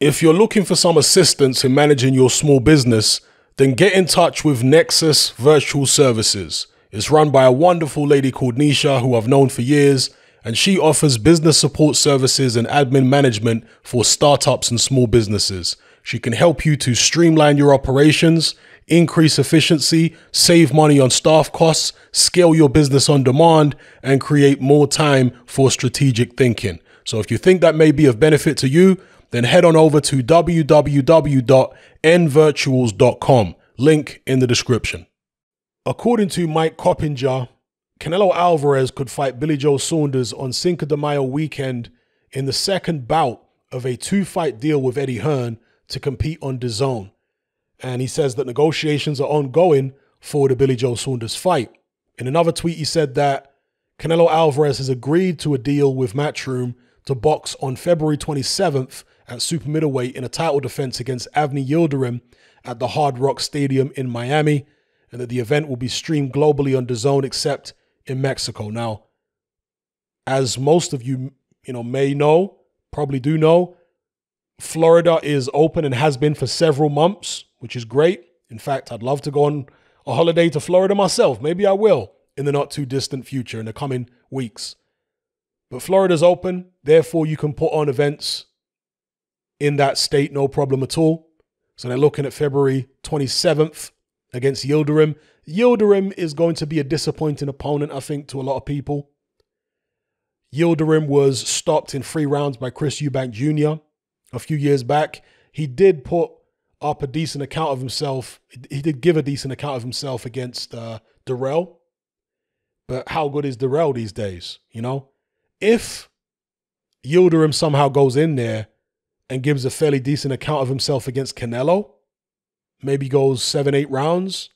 If you're looking for some assistance in managing your small business, then get in touch with Nexus Virtual Services. It's run by a wonderful lady called Nisha, who I've known for years, and she offers business support services and admin management for startups and small businesses. She can help you to streamline your operations, increase efficiency, save money on staff costs, scale your business on demand, and create more time for strategic thinking. So if you think that may be of benefit to you, then head on over to www.nvirtuals.com. Link in the description. According to Mike Coppinger, Canelo Alvarez could fight Billy Joe Saunders on Cinco de Mayo weekend in the second bout of a two fight deal with Eddie Hearn to compete on DAZN. And he says that negotiations are ongoing for the Billy Joe Saunders fight. In another tweet, he said that Canelo Alvarez has agreed to a deal with Matchroom to box on February 27th at super middleweight in a title defense against Avni Yildirim at the Hard Rock Stadium in Miami, and that the event will be streamed globally on DAZN except in Mexico. Now, as most of you, you know, may know, probably do know, Florida is open and has been for several months, which is great. In fact, I'd love to go on a holiday to Florida myself. Maybe I will in the not too distant future in the coming weeks. But Florida's open, therefore you can put on events in that state, no problem at all. So they're looking at February 27th against Yildirim. Yildirim is going to be a disappointing opponent, I think, to a lot of people. Yildirim was stopped in three rounds by Chris Eubank Jr. a few years back. He did put up a decent account of himself. He did give a decent account of himself against uh, Dirrell. But how good is Dirrell these days? You know, if Yildirim somehow goes in there and gives a fairly decent account of himself against Canelo, maybe goes seven, eight rounds,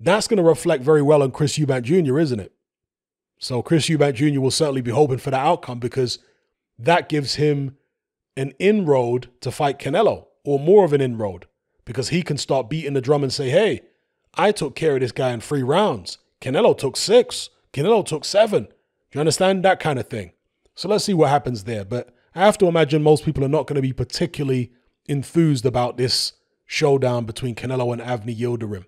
that's going to reflect very well on Chris Eubank Jr., isn't it? So Chris Eubank Jr. will certainly be hoping for that outcome because that gives him an inroad to fight Canelo or more of an inroad because he can start beating the drum and say, hey, I took care of this guy in three rounds. Canelo took six. Canelo took seven. Do you understand? That kind of thing. So let's see what happens there. But I have to imagine most people are not going to be particularly enthused about this showdown between Canelo and Avni Yildirim.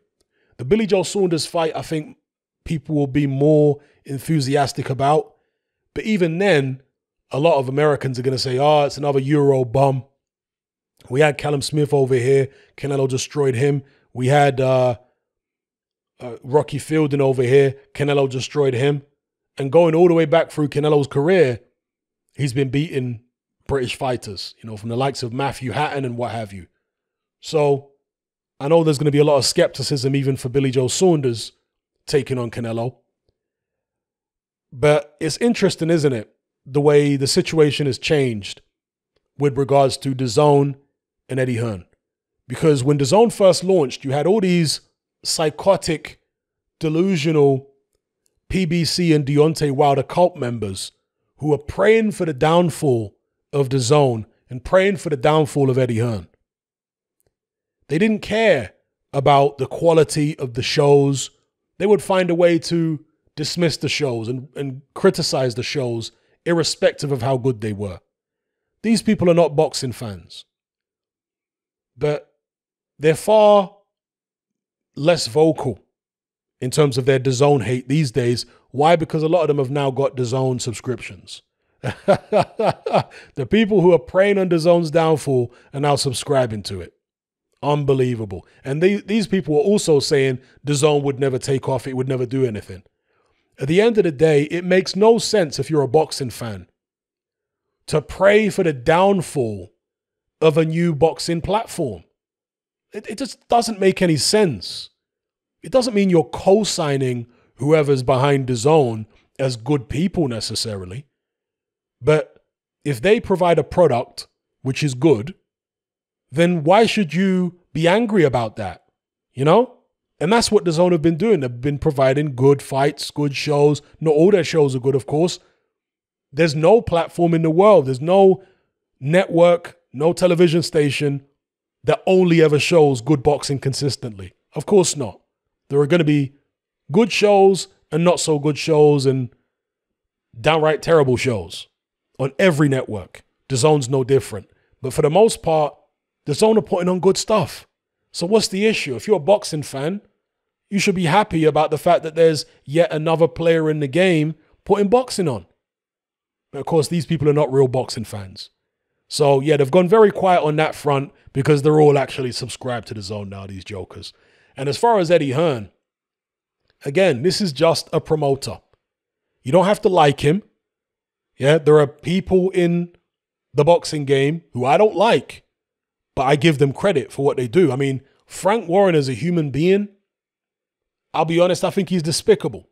The Billy Joe Saunders fight, I think people will be more enthusiastic about. But even then, a lot of Americans are going to say, oh, it's another Euro bum. We had Callum Smith over here. Canelo destroyed him. We had uh, uh, Rocky Fielding over here. Canelo destroyed him. And going all the way back through Canelo's career, he's been beating British fighters, you know, from the likes of Matthew Hatton and what have you. So I know there's going to be a lot of skepticism even for Billy Joe Saunders taking on Canelo. But it's interesting, isn't it? The way the situation has changed with regards to DAZN and Eddie Hearn. Because when DAZN first launched, you had all these psychotic, delusional PBC and Deontay Wilder cult members who were praying for the downfall of DAZN and praying for the downfall of Eddie Hearn. They didn't care about the quality of the shows. They would find a way to dismiss the shows and, and criticize the shows, irrespective of how good they were. These people are not boxing fans. But they're far less vocal in terms of their DAZN hate these days. Why? Because a lot of them have now got DAZN subscriptions. the people who are praying on DAZN's downfall are now subscribing to it. Unbelievable. And they, these people were also saying DAZN would never take off, it would never do anything. At the end of the day, it makes no sense if you're a boxing fan to pray for the downfall of a new boxing platform. It, it just doesn't make any sense. It doesn't mean you're co signing whoever's behind DAZN as good people necessarily. But if they provide a product which is good, then why should you be angry about that? You know? And that's what DAZN have been doing. They've been providing good fights, good shows. Not all their shows are good, of course. There's no platform in the world, there's no network, no television station that only ever shows good boxing consistently. Of course not. There are going to be good shows and not so good shows and downright terrible shows on every network. DAZN's no different. But for the most part, DAZN are putting on good stuff. So what's the issue? If you're a boxing fan, you should be happy about the fact that there's yet another player in the game putting boxing on. But of course, these people are not real boxing fans. So yeah, they've gone very quiet on that front because they're all actually subscribed to DAZN now, these jokers. And as far as Eddie Hearn, again, this is just a promoter. You don't have to like him. Yeah, there are people in the boxing game who I don't like, but I give them credit for what they do. I mean, Frank Warren as a human being, I'll be honest, I think he's despicable.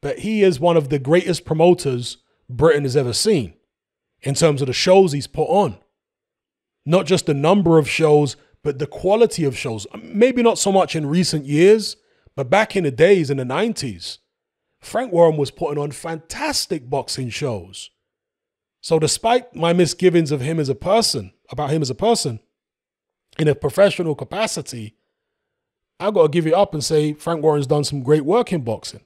But he is one of the greatest promoters Britain has ever seen in terms of the shows he's put on. Not just the number of shows, but the quality of shows. Maybe not so much in recent years, but back in the days in the 90s, Frank Warren was putting on fantastic boxing shows. So, despite my misgivings of him as a person, about him as a person, in a professional capacity, I got to give it up and say Frank Warren's done some great work in boxing.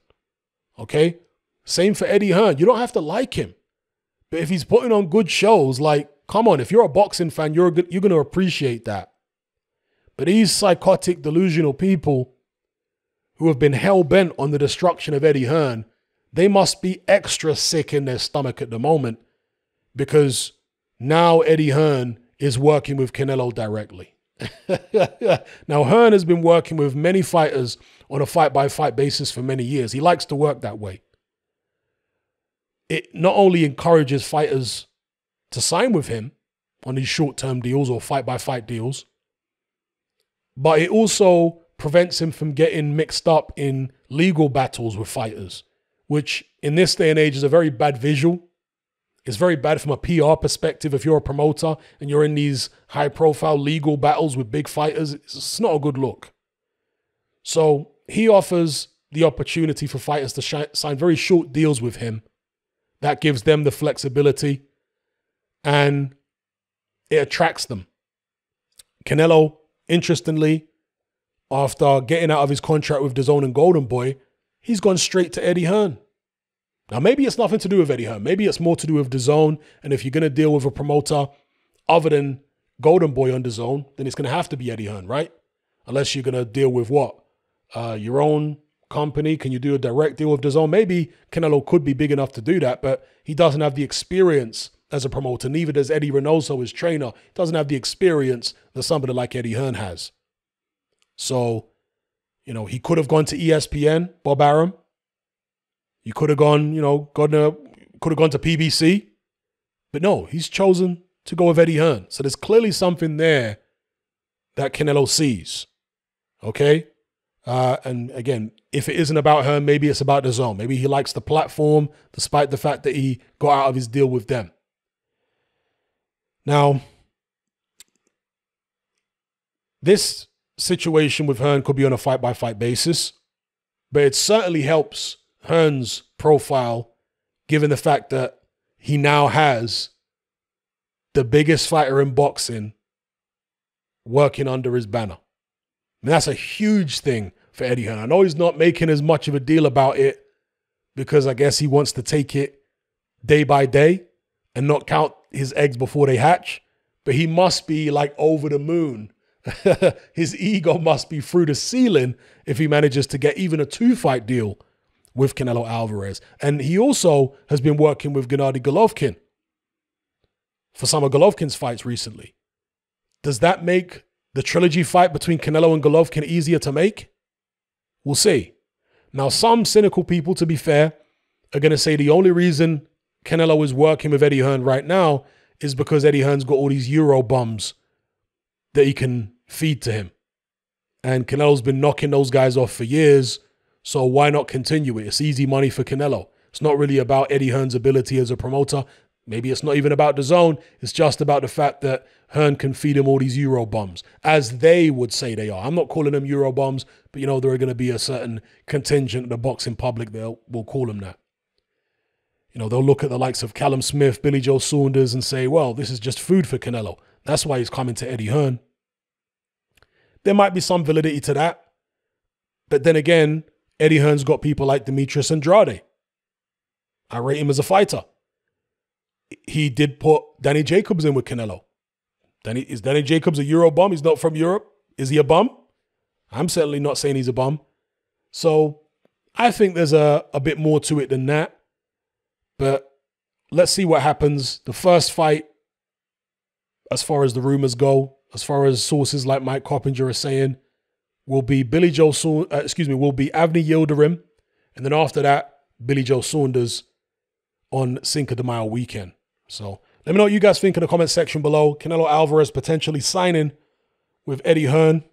Okay? Same for Eddie Hearn. You don't have to like him. But if he's putting on good shows, like, come on, if you're a boxing fan, you're, you're going to appreciate that. But these psychotic, delusional people who have been hell bent on the destruction of Eddie Hearn, they must be extra sick in their stomach at the moment because now Eddie Hearn is working with Canelo directly. now, Hearn has been working with many fighters on a fight by fight basis for many years. He likes to work that way. It not only encourages fighters to sign with him on these short term deals or fight by fight deals, but it also prevents him from getting mixed up in legal battles with fighters, which in this day and age is a very bad visual. It's very bad from a PR perspective if you're a promoter and you're in these high profile legal battles with big fighters. It's not a good look. So he offers the opportunity for fighters to sh- sign very short deals with him. That gives them the flexibility and it attracts them. Canelo, interestingly, after getting out of his contract with DAZN and Golden Boy, he's gone straight to Eddie Hearn. Now, maybe it's nothing to do with Eddie Hearn. Maybe it's more to do with DAZN. And if you're going to deal with a promoter other than Golden Boy on DAZN, then it's going to have to be Eddie Hearn, right? Unless you're going to deal with what? Uh, your own company? Can you do a direct deal with DAZN? Maybe Canelo could be big enough to do that, but he doesn't have the experience as a promoter. Neither does Eddie Reynoso, his trainer. He doesn't have the experience that somebody like Eddie Hearn has. So, you know, he could have gone to ESPN, Bob Arum. He could have gone, you know, gone to, could have gone to PBC. But no, he's chosen to go with Eddie Hearn. So there's clearly something there that Canelo sees. Okay? Uh, and again, if it isn't about her, maybe it's about DAZN. Maybe he likes the platform, despite the fact that he got out of his deal with them. Now, this situation with Hearn could be on a fight by fight basis, but it certainly helps Hearn's profile given the fact that he now has the biggest fighter in boxing working under his banner. And that's a huge thing for Eddie Hearn. I know he's not making as much of a deal about it because I guess he wants to take it day by day and not count his eggs before they hatch, but he must be like over the moon his ego must be through the ceiling if he manages to get even a two fight deal with Canelo Alvarez. And he also has been working with Gennady Golovkin for some of Golovkin's fights recently. Does that make the trilogy fight between Canelo and Golovkin easier to make? We'll see. Now, some cynical people, to be fair, are going to say the only reason Canelo is working with Eddie Hearn right now is because Eddie Hearn's got all these Euro bums that he can feed to him. And Canelo's been knocking those guys off for years. So why not continue it? It's easy money for Canelo. It's not really about Eddie Hearn's ability as a promoter. Maybe it's not even about DAZN. It's just about the fact that Hearn can feed him all these Euro bombs, as they would say they are. I'm not calling them Euro bombs, but you know, there are going to be a certain contingent of the boxing public that will call them that. You know, they'll look at the likes of Callum Smith, Billy Joe Saunders, and say, well, this is just food for Canelo. That's why he's coming to Eddie Hearn. There might be some validity to that. But then again, Eddie Hearn's got people like Demetrius Andrade. I rate him as a fighter. He did put Danny Jacobs in with Canelo. Danny, is Danny Jacobs a Euro bum? He's not from Europe. Is he a bum? I'm certainly not saying he's a bum. So I think there's a, a bit more to it than that. But let's see what happens. The first fight, as far as the rumors go, as far as sources like Mike Coppinger are saying, will be Billy Joe, uh, excuse me, will be Avni Yildirim. And then after that, Billy Joe Saunders on Cinco de Mayo weekend. So let me know what you guys think in the comment section below. Canelo Alvarez potentially signing with Eddie Hearn.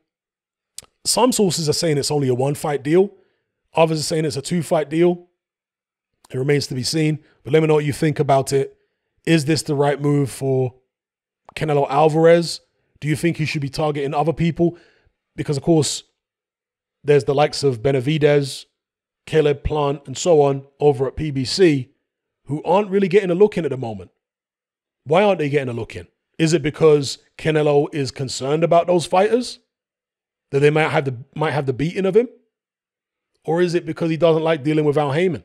Some sources are saying it's only a one fight deal. Others are saying it's a two fight deal. It remains to be seen. But let me know what you think about it. Is this the right move for Canelo Alvarez? Do you think he should be targeting other people? Because, of course, there's the likes of Benavidez, Caleb Plant, and so on over at PBC who aren't really getting a look in at the moment. Why aren't they getting a look in? Is it because Canelo is concerned about those fighters? That they might have the might have the beating of him? Or is it because he doesn't like dealing with Al Haymon?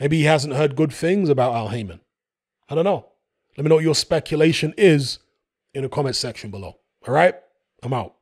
Maybe he hasn't heard good things about Al Haymon. I don't know. Let me know what your speculation is in the comment section below. All right? I'm out.